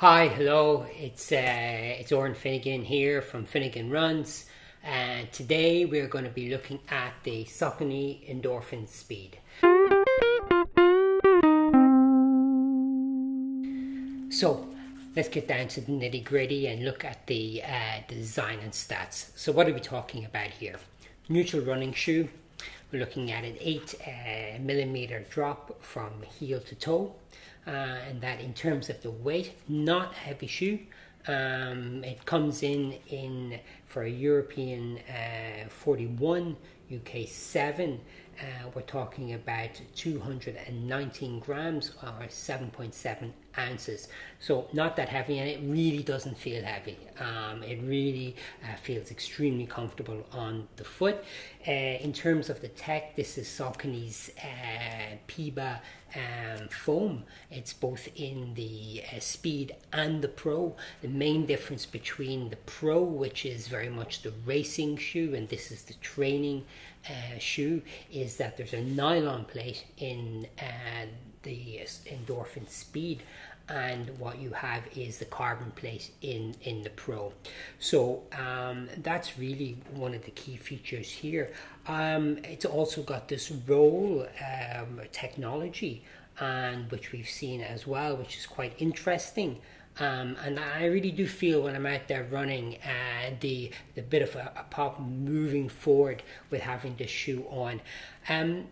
Hi, hello. It's uh, it's Oren Finegan here from Finegan Runs, and today we're going to be looking at the Saucony Endorphin Speed. So let's get down to the nitty gritty and look at the, uh, the design and stats. So what are we talking about here? Neutral running shoe. We're looking at an eight uh, millimeter drop from heel to toe uh, and that in terms of the weight, not a heavy shoe. Um, it comes in in for a European uh, 41, UK 7. Uh, we're talking about 219 grams or 7.7 ounces. So not that heavy, and it really doesn't feel heavy. Um, it really uh, feels extremely comfortable on the foot. Uh, in terms of the tech, this is Saucony's uh, Piba um, foam. It's both in the uh, Speed and the Pro. The main difference between the Pro, which is very much the racing shoe, and this is the training uh, shoe, is that there's a nylon plate in uh, the endorphin speed and what you have is the carbon plate in in the pro. So um, that's really one of the key features here. Um, it's also got this roll um, technology and which we've seen as well which is quite interesting. Um, and I really do feel when I'm out there running uh, the the bit of a, a, pop moving forward with having the shoe on. Um,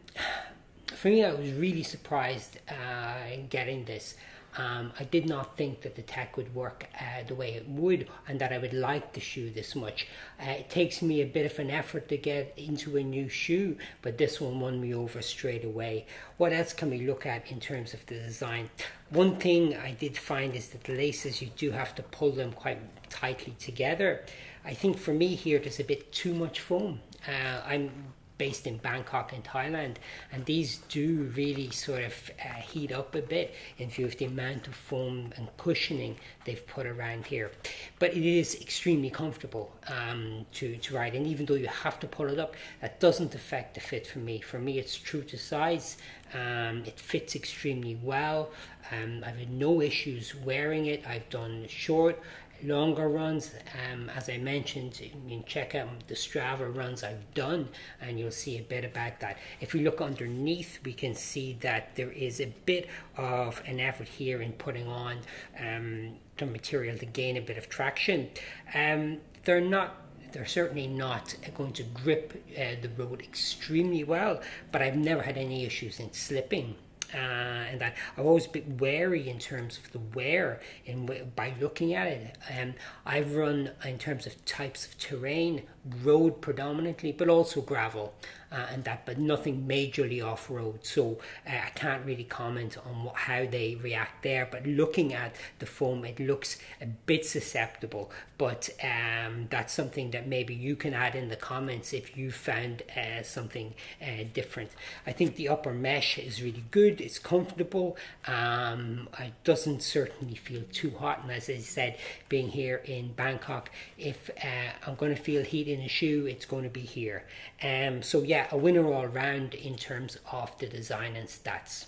for me, I was really surprised uh, in getting this. Um, I did not think that the tech would work uh, the way it would and that I would like the shoe this much. Uh, it takes me a bit of an effort to get into a new shoe, but this one won me over straight away. What else can we look at in terms of the design? One thing I did find is that the laces, you do have to pull them quite tightly together. I think for me here, there's a bit too much foam. Uh, I'm based in Bangkok in Thailand, and these do really sort of uh, heat up a bit in view of the amount of foam and cushioning they've put around here. But it is extremely comfortable um, to, to ride, and even though you have to pull it up, that doesn't affect the fit for me. For me, it's true to size. Um, it fits extremely well. Um, I've had no issues wearing it. I've done short, longer runs. Um, as I mentioned, you can check out the Strava runs I've done and you'll see a bit about that. If we look underneath, we can see that there is a bit of an effort here in putting on um, the material to gain a bit of traction. Um, they're not they're certainly not going to grip uh, the road extremely well, but I've never had any issues in slipping uh, and that I've always been wary in terms of the wear and by looking at it. Um, I've run in terms of types of terrain, road predominantly, but also gravel uh, and that, but nothing majorly off road. So uh, I can't really comment on what, how they react there. But looking at the foam, it looks a bit susceptible. But um, that's something that maybe you can add in the comments if you found uh, something uh, different. I think the upper mesh is really good. It's comfortable. Um, it doesn't certainly feel too hot. And as I said, being here in Bangkok, if uh, I'm going to feel heat in a shoe, it's going to be here. Um, so yeah, a winner all round in terms of the design and stats.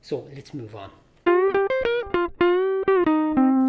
So let's move on.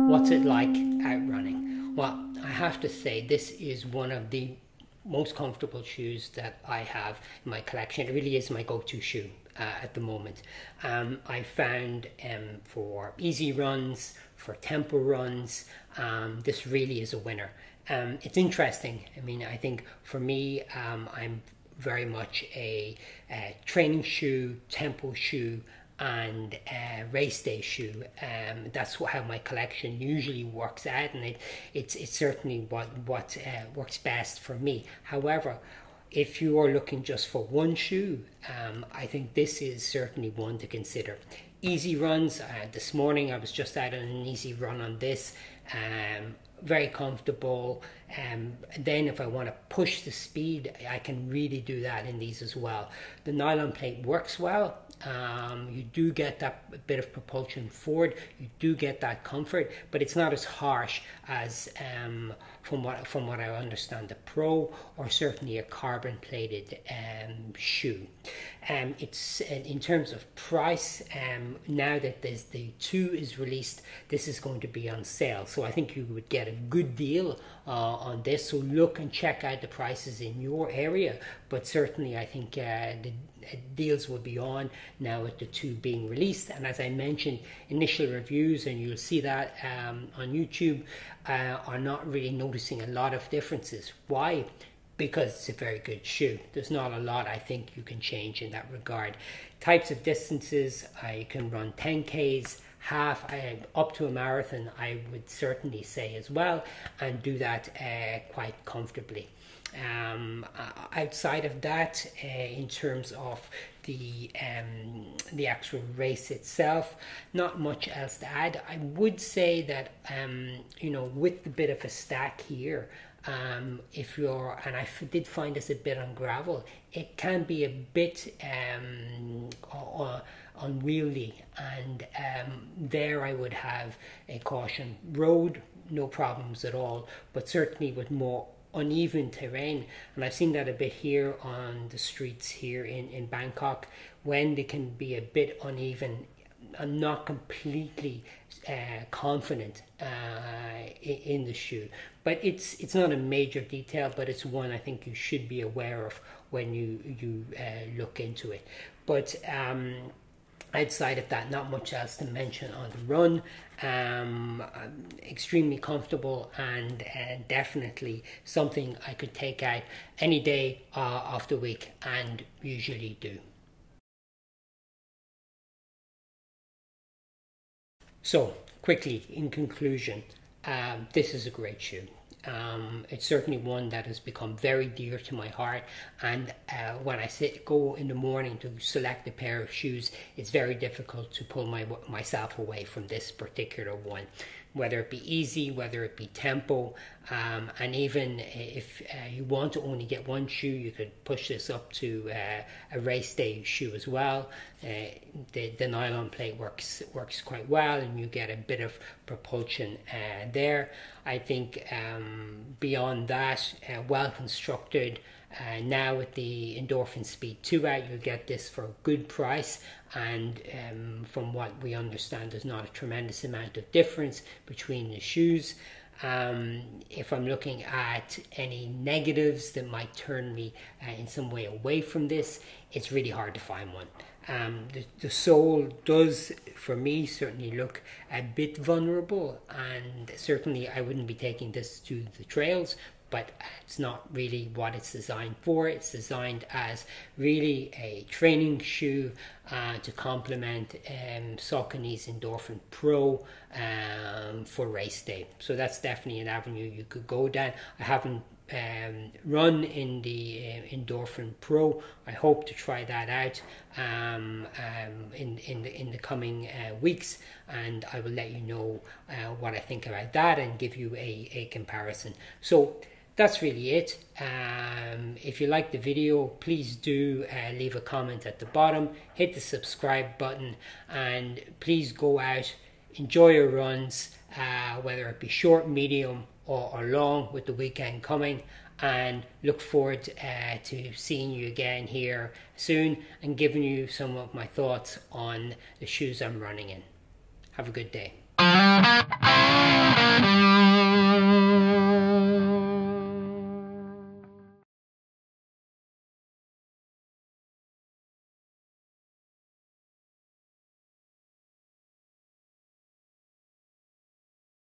What's it like out running? Well, I have to say this is one of the most comfortable shoes that I have in my collection. It really is my go-to shoe uh, at the moment. Um, I found um, for easy runs, for tempo runs, um, this really is a winner. Um, it's interesting. I mean, I think for me, um, I'm very much a, a, training shoe, tempo shoe, and a race day shoe. Um, that's how my collection usually works out, and it, it's it's certainly what what uh, works best for me. However, if you are looking just for one shoe, um, I think this is certainly one to consider. Easy runs. Uh, this morning I was just out on an easy run on this. Um, very comfortable. Um, then if I want to push the speed, I can really do that in these as well. The nylon plate works well. Um, you do get that bit of propulsion forward. You do get that comfort, but it's not as harsh as um, from what from what I understand, the Pro or certainly a carbon plated um, shoe. Um, it's in terms of price. Um, now that there's the two is released, this is going to be on sale. So I think you would get a good deal uh, on this. So look and check out the prices in your area. But certainly, I think uh, the deals will be on now with the two being released. And as I mentioned, initial reviews, and you'll see that um, on YouTube, uh, are not really noticing a lot of differences. Why? because it's a very good shoe. There's not a lot I think you can change in that regard. Types of distances, I can run 10Ks, half, uh, up to a marathon, I would certainly say as well, and do that uh, quite comfortably. Um, outside of that, uh, in terms of the um, the actual race itself, not much else to add. I would say that um, you know with the bit of a stack here, um, if you're, and I did find this a bit on gravel, it can be a bit um, uh, unwieldy, and um, there I would have a caution. Road, no problems at all, but certainly with more uneven terrain, and I've seen that a bit here on the streets here in, in Bangkok when they can be a bit uneven. I'm not completely uh, confident uh, in, in the shoe, but it's it's not a major detail, but it's one I think you should be aware of when you you uh, look into it. But um, outside of that, not much else to mention on the run. Um, extremely comfortable and uh, definitely something I could take out any day uh, of the week and usually do. So, quickly, in conclusion, um, this is a great shoe. Um, it's certainly one that has become very dear to my heart. And uh, when I sit, go in the morning to select a pair of shoes, it's very difficult to pull my, myself away from this particular one whether it be easy, whether it be tempo, um, and even if uh, you want to only get one shoe, you could push this up to uh, a race day shoe as well. Uh, the, the nylon plate works works quite well, and you get a bit of propulsion uh, there. I think um, beyond that, uh, well constructed. Now with the Endorphin Speed 2 out, you'll get this for a good price and um, from what we understand there's not a tremendous amount of difference between the shoes. Um, if I'm looking at any negatives that might turn me uh, in some way away from this, it's really hard to find one. Um, the, the sole does, for me, certainly look a bit vulnerable, and certainly I wouldn't be taking this to the trails, but it's not really what it's designed for. It's designed as really a training shoe uh, to complement um, Saucony's Endorphin Pro um, for race day. So that's definitely an avenue you could go down. I haven't um, run in the uh, Endorphin Pro. I hope to try that out um, um, in in the in the coming uh, weeks, and I will let you know uh, what I think about that and give you a, a comparison. So that's really it. Um, if you like the video, please do uh, leave a comment at the bottom, hit the subscribe button, and please go out, enjoy your runs, uh, whether it be short, medium, or, or, long with the weekend coming. And look forward uh, to seeing you again here soon and giving you some of my thoughts on the shoes I'm running in. Have a good day.